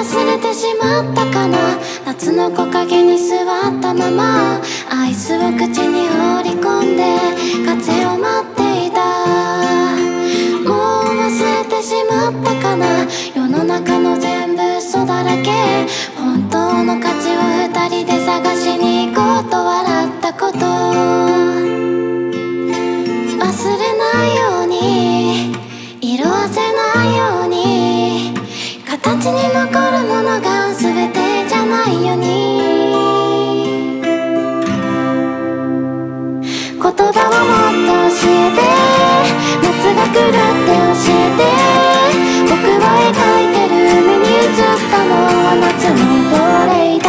忘れてしまったかな？夏の木陰に座ったままアイスを口に放り込んで風を待っていた。もう忘れてしまったかな？世の中の全部嘘だらけ。本当の価値を二人で探しに行こうと笑ったこと。忘れないように色あせないように形に残言葉をもっと教えて。夏が来るって教えて。僕は描いてる目に映ったのは夏の亡霊だ。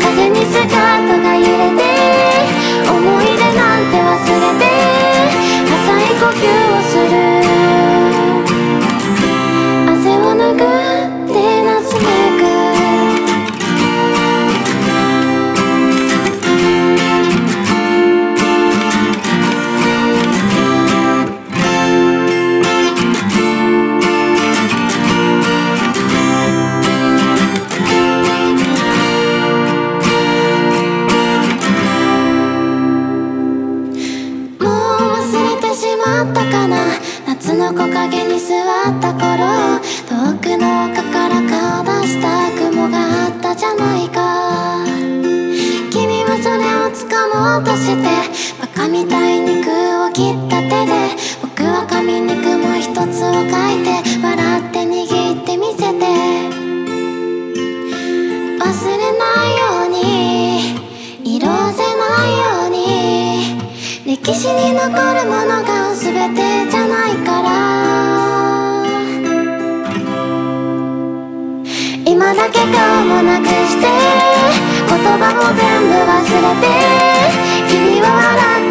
風にスカートが揺れて。思い出なんて忘れて。浅い呼吸った頃遠くの丘から顔出した雲があったじゃないか。君はそれを掴もうとしてバカみたいに空を切った手で僕は紙に雲一つを描いて笑って握ってみせて。忘れないように色あせないように歴史に残るものが全てじゃないから。今だけ顔もなくして言葉も全部忘れて君は笑って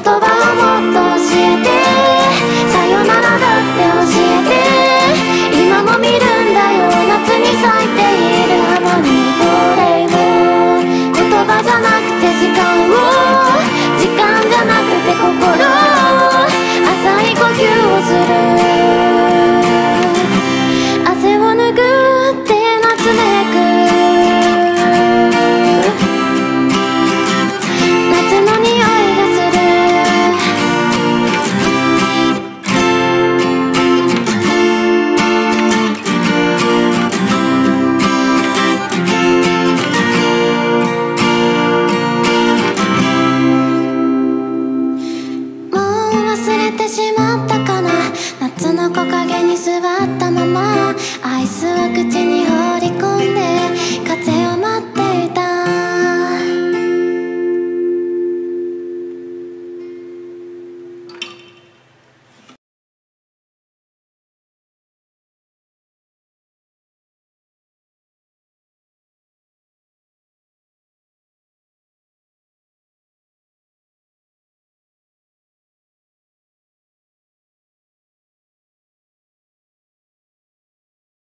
葉をもっと教えて座った